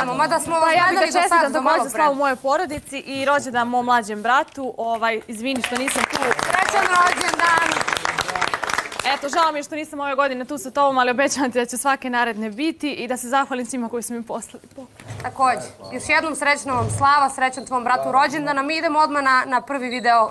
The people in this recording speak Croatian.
čestitamo, mada smo pa vas gledali do sad, do malo pre. u mojoj porodici i rođendan mom mlađem bratu. Ovaj, izvini što nisam tu. Srećan rođendan! Eto, žao mi je što nisam ove godine tu sa tobom, ali obećavam ti da će svake naredne biti i da se zahvalim svima koji su mi poslali. Također, još jednom srećno vam slava, srećan tvom bratu rođendana. Mi idemo odmah na, na prvi video.